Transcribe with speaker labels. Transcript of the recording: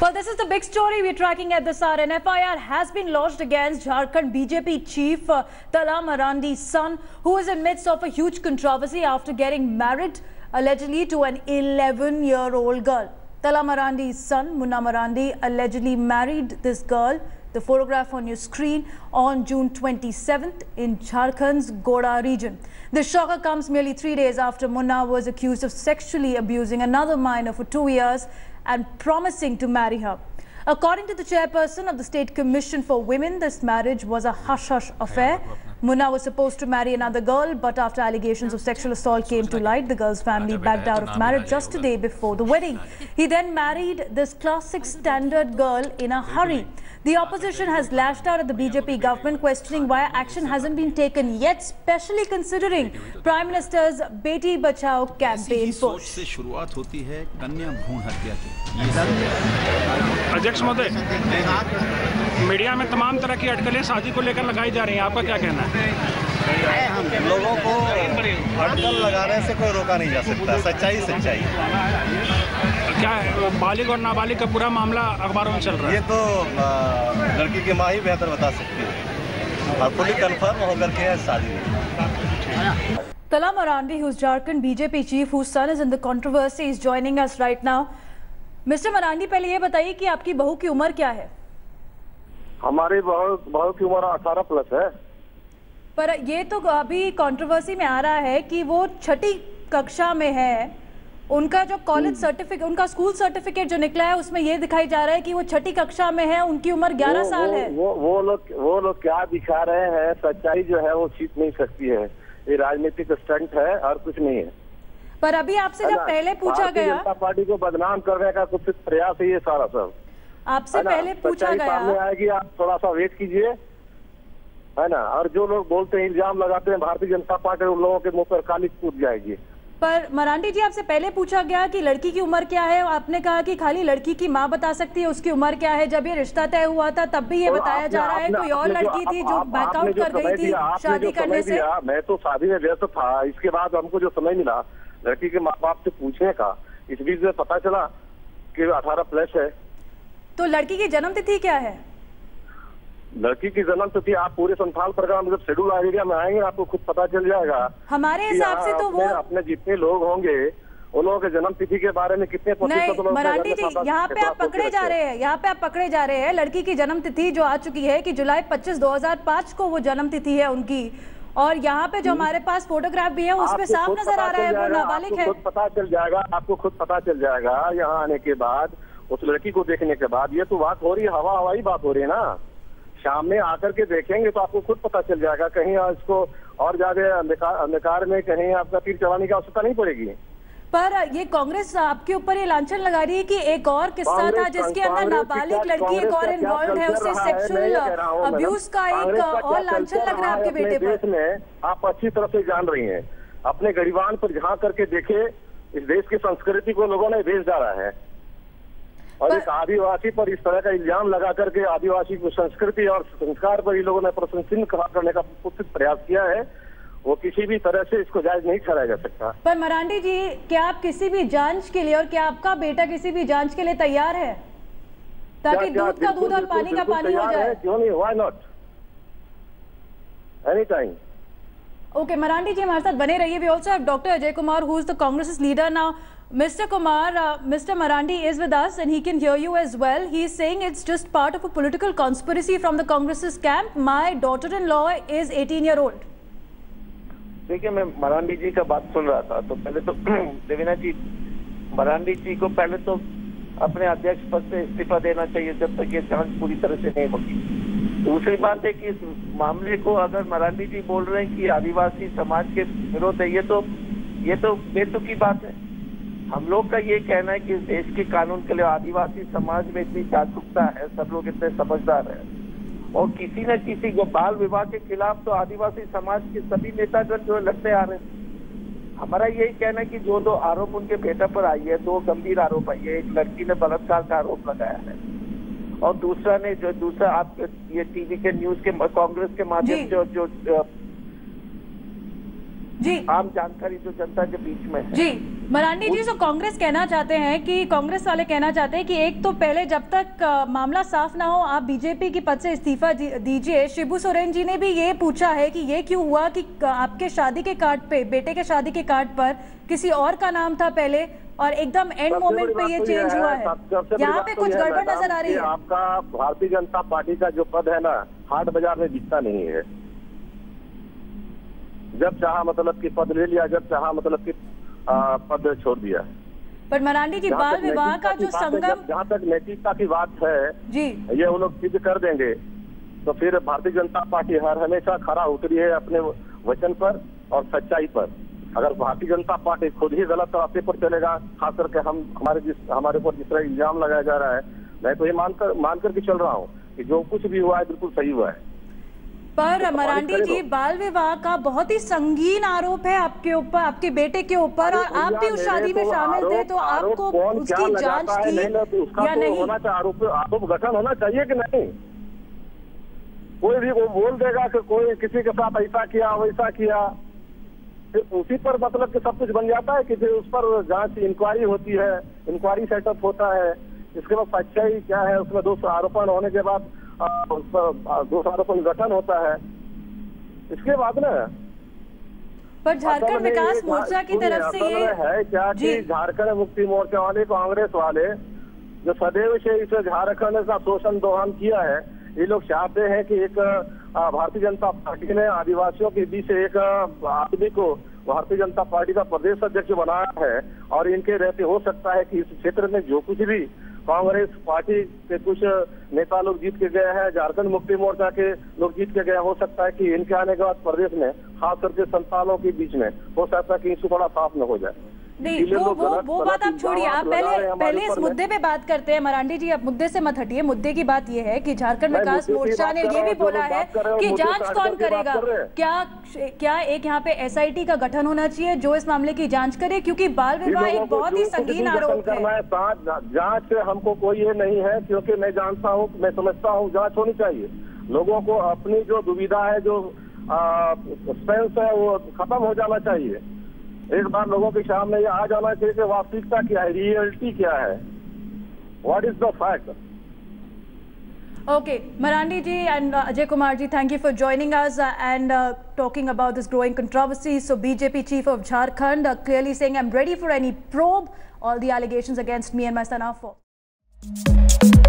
Speaker 1: Well, this is the big story we're tracking at this hour. An FIR has been lodged against Jharkhand BJP chief uh, Tala Marandi's son, who is in midst of a huge controversy after getting married allegedly to an 11-year-old girl. Tala Marandi's son, Munna Marandi, allegedly married this girl. The photograph on your screen on June 27th in Jharkhand's Goda region. The shocker comes merely three days after Munna was accused of sexually abusing another minor for two years and promising to marry her. According to the chairperson of the State Commission for Women, this marriage was a hush-hush affair. Munna was supposed to marry another girl, but after allegations of sexual assault came to light, the girl's family backed out of marriage just a day before the wedding. He then married this classic standard girl in a hurry. The opposition has lashed out at the BJP government, questioning why action hasn't been taken yet, especially considering Prime Minister's Beti Bachao campaign push.
Speaker 2: से शुरुआत होती है कन्या भ्रूण हत्या की
Speaker 3: अध्यक्ष महोदय मीडिया में तमाम तरह की अटकलें शादी को लेकर लगाई जा रही हैं आपका क्या कहना है हम
Speaker 4: लोगों को अटकल लगाने से कोई रोका नहीं जा सकता सच्चाई सच्चाई
Speaker 3: बालिग और नाबालिग का पूरा मामला अखबारों में चल रहा है।
Speaker 4: ये तो लड़की की माँ ही बेहतर बता सकती है। और फुली कंफर्म होकर के शादी
Speaker 1: Tala Marandi, who's Jharkhand BJP chief, whose son is in the controversy, is joining us right now. Mr. Marandi, पहले ये बताइए कि आपकी बहू की उम्र क्या है?
Speaker 5: हमारी बहू बहू की उम्र अठारह प्लस है।
Speaker 1: पर ये तो अभी कंट्रोवर्सी में आ रहा है कि वो छठी कक्षा में है। उनका जो कॉलेज सर्टिफिकेट उनका स्कूल सर्टिफिकेट जो निकला है उसमें ये दिखाई जा रहा है कि वो छठी कक्षा में है उनकी उम्र 11
Speaker 5: वो-
Speaker 1: साल
Speaker 5: वो-
Speaker 1: है।
Speaker 5: वो वो लोग वो लोग क्या दिखा रहे हैं सच्चाई जो है वो जीत नहीं सकती है। ये राजनीतिक स्टंट है और कुछ नहीं है।
Speaker 1: पर अभी आपसे जब पहले पूछा गया
Speaker 5: जनता पार्टी को बदनाम करने का कुछ प्रयास है ये सारा सब।
Speaker 1: आपसे पहले पूछा
Speaker 5: सामने
Speaker 1: गया।
Speaker 5: आएगी आप थोड़ा सा वेट कीजिए। है ना? और जो लोग बोलते हैं इल्ज़ाम लगाते हैं भारतीय जनता पार्टी उन लोगों के मुँह पर काली कूद जाएगी।
Speaker 1: पर मरांडी जी आपसे पहले पूछा गया कि लड़की की उम्र क्या है? आपने कहा कि खाली लड़की की माँ बता सकती है उसकी उम्र क्या है? जब ये रिश्ता तय हुआ था तब भी ये
Speaker 5: तो
Speaker 1: बताया जा रहा है कोई और लड़की थी जो बैकआउट कर गई थी शादी करने से?
Speaker 5: मैं तो शादी में व्यस्त था इसके बाद हमको जो समय मिला लड़की के माँ बाप से पूछने का इस बीच में पता चला कि अठारह प्लस है।
Speaker 1: तो लड़की की जन्म तिथि क्या है?
Speaker 5: लड़की की जन्म तिथि आप पूरे संथाल प्रोग्राम जब शेड्यूल एरिया में आएँगे आपको खुद पता चल जाएगा
Speaker 1: हमारे हिसाब से तो वो
Speaker 5: अपने, जितने लोग होंगे उन लोगों के जन्म तिथि के बारे में कितने
Speaker 1: नहीं मराठी जी यहाँ पे आप पकड़े जा रहे हैं यहाँ पे आप पकड़े जा रहे हैं। लड़की की जन्म तिथि जो आ चुकी है कि जुलाई 25 2005 को वो जन्म तिथि है उनकी। और यहाँ पे जो हमारे पास फोटोग्राफ भी है उसमें साफ़ नज़र आ रहा है वो नाबालिग है।
Speaker 5: खुद पता चल जाएगा आपको खुद पता चल जाएगा यहाँ आने के बाद उस लड़की को देखने के बाद ये तो बात हो रही है हवा हवाई बात हो रही है ना? शाम में आकर के देखेंगे तो आपको खुद पता चल जाएगा कहीं इसको और ज़्यादा अंधकार में कहीं आपका तीर चलाने की आवश्यकता नहीं पड़ेगी।
Speaker 1: पर ये कांग्रेस आपके ऊपर ये लांछन लगा रही है कि एक और किस्सा था जिसके अंदर नाबालिग लड़की एक और इन्वॉल्व है
Speaker 5: मैं
Speaker 1: सेक्सुअल अब्यूज का एक और लांछन लग रहा है आपके बेटे
Speaker 5: देश
Speaker 1: पर
Speaker 5: में आप अच्छी तरह से जान रही हैं। अपने गरीबान पर झाँक करके देखे इस देश की संस्कृति को लोगों ने भेज डाला है। और
Speaker 1: पर-
Speaker 5: एक आदिवासी पर इस तरह का इल्ज़ाम लगा करके आदिवासी की संस्कृति और संस्कार पर इन लोगों ने प्रश्न चिन्ह खड़ा करने का प्रयास किया है वो किसी भी तरह से इसको जायज़ नहीं ठहराया जा सकता।
Speaker 1: पर मरांडी जी क्या आप किसी भी जाँच के लिए और क्या आपका बेटा किसी भी जाँच के लिए तैयार है? ताकि दूध का दूध और पानी का पानी हो जाए।
Speaker 5: क्यों नहीं? Why not any time
Speaker 1: okay Marandi ji हमारे साथ बने रहिए। We also have doctor Ajay Kumar who is the Congress leader now Mr. Kumar, uh, Mr. Marandi is with us and he can hear you as well. He is saying it's just part of a political conspiracy from the Congress's camp. My daughter-in-law is 18 year old.
Speaker 6: देखिए मैं मरांडी जी का बात सुन रहा था तो पहले तो देवीना जी मरांडी जी को पहले तो अपने अध्यक्ष पद से इस्तीफा देना चाहिए जब तक ये जाँच पूरी तरह से नहीं होगी दूसरी बात है कि इस मामले को अगर मरांडी जी बोल रहे हैं कि आदिवासी समाज के विरोध है ये तो ये तो बेतुकी बात है हम लोग का ये कहना है कि इस देश के कानून के लिए आदिवासी समाज में इतनी जागरूकता है सब लोग इतने समझदार हैं। और किसी न किसी को बाल विवाह के खिलाफ तो आदिवासी समाज के सभी नेतागण जो लड़ते आ रहे हैं। हमारा यही कहना है कि जो दो आरोप उनके बेटा पर आई है दो गंभीर आरोप आई है एक लड़की ने बलात्कार का आरोप लगाया है और दूसरा ने जो दूसरा आप ये टीवी के न्यूज़ के कांग्रेस के माध्यम
Speaker 1: जी।
Speaker 6: से जो, जो
Speaker 1: जी।
Speaker 6: आम जानकारी जो जनता के बीच में है।
Speaker 1: जी। मरांडी जी तो कांग्रेस कहना चाहते हैं कि कांग्रेस वाले कहना चाहते हैं कि एक तो पहले जब तक मामला साफ़ ना हो आप बीजेपी की पद से इस्तीफा दीजिए। शिबू सोरेन जी ने भी ये पूछा है कि ये क्यों हुआ कि आपके शादी के कार्ड पे बेटे के शादी के कार्ड पर किसी और का नाम था पहले और एकदम एंड मोमेंट पे ये
Speaker 5: तो
Speaker 1: चेंज हुआ है। यहाँ पे
Speaker 5: तो
Speaker 1: कुछ गड़बड़ नज़र आ रही है।
Speaker 5: आपका भारतीय जनता पार्टी का जो पद है ना हाट बाज़ार में बिकता नहीं है। जब चाह मतलब की पद ले लिया जब चाह मतलब कि पद छोड़ दिया।
Speaker 1: पर मरांडी जी बाल विवाह का जो संगम
Speaker 5: जहाँ तक नैतिकता की बात है
Speaker 1: जी।
Speaker 5: ये वो लोग सिद्ध कर देंगे। तो फिर भारतीय जनता पार्टी हर हमेशा खरा उतरी है अपने वचन पर और सच्चाई पर। अगर भारतीय जनता पार्टी खुद ही गलत रास्ते पर चलेगा खास करके हम हमारे जिस हमारे ऊपर जिस तरह इल्ज़ाम लगाया जा रहा है मैं तो ये मानकर मान करके चल रहा हूँ कि जो कुछ भी हुआ है बिल्कुल सही हुआ है।
Speaker 1: पर
Speaker 5: तो
Speaker 1: मरांडी जी बाल विवाह का बहुत ही संगीन आरोप है आपके ऊपर आपके बेटे के ऊपर और आप भी उस शादी में शामिल थे तो आपको उसकी जाँच
Speaker 5: तो
Speaker 1: थी
Speaker 5: उसका
Speaker 1: या
Speaker 5: तो
Speaker 1: नहीं?
Speaker 5: होना चाहिए आरोप आरोप गठन होना चाहिए कि नहीं? कोई भी वो बोल देगा कि कोई किसी के साथ ऐसा किया वैसा किया। फिर उसी पर मतलब कि सब कुछ बन जाता है कि फिर उस पर जाँच इंक्वायरी होती है इंक्वायरी सेटअप होता है। इसके बाद सच्चाई क्या है उसमें दोष आरोपण होने के बाद आ, उस पर आ, दोष आरोपण गठन होता है। इसके बाद ना
Speaker 1: पर झारखंड विकास मोर्चा की तरफ़ से ये
Speaker 5: है क्या कि झारखंड मुक्ति मोर्चा वाले कांग्रेस वाले जो सदैव से इस झारखंड का शोषण दोहन किया है ये लोग चाहते हैं कि एक भारतीय जनता पार्टी ने आदिवासियों के बीच एक आदमी को भारतीय जनता पार्टी का प्रदेश अध्यक्ष बनाया है और इनके रहते हो सकता है कि इस क्षेत्र में जो कुछ भी कांग्रेस पार्टी के कुछ नेता लोग जीत के गए हैं, झारखंड मुक्ति मोर्चा के लोग जीत के गए हो। सकता है कि इनके आने के बाद प्रदेश में खास करके संतानों के बीच में, हो सकता है कि इशू बड़ा साफ़ न हो जाए।
Speaker 1: नहीं वो वो वो बात आप छोड़िए आप पहले पहले इस मुद्दे पे बात करते हैं मरांडी जी आप मुद्दे से मत हटिए मुद्दे की बात ये है कि झारखंड विकास मोर्चा ने ये भी बोला है कि जाँच कौन करेगा। क्या क्या एक यहाँ पे एसआईटी का गठन होना चाहिए जो इस मामले की जाँच करे? क्योंकि बाल विवाह एक बहुत ही संगीन आरोप है।
Speaker 5: जाँच हमको कोई ये नहीं है क्योंकि मैं जानता हूँ मैं समझता हूँ जाँच होनी चाहिए। लोगों को अपनी जो दुविधा है जो सस्पेंस है वो खत्म हो जाना चाहिए। एक बार लोगों के सामने ये आ जाना चाहिए कि वास्तविकता क्या है रियलिटी क्या है? What is the fact
Speaker 1: okay Marandi ji and Ajay Kumar ji thank you for joining us and talking about this growing controversy so BJP chief of Jharkhand clearly saying I am ready for any probe all the allegations against me and my son are for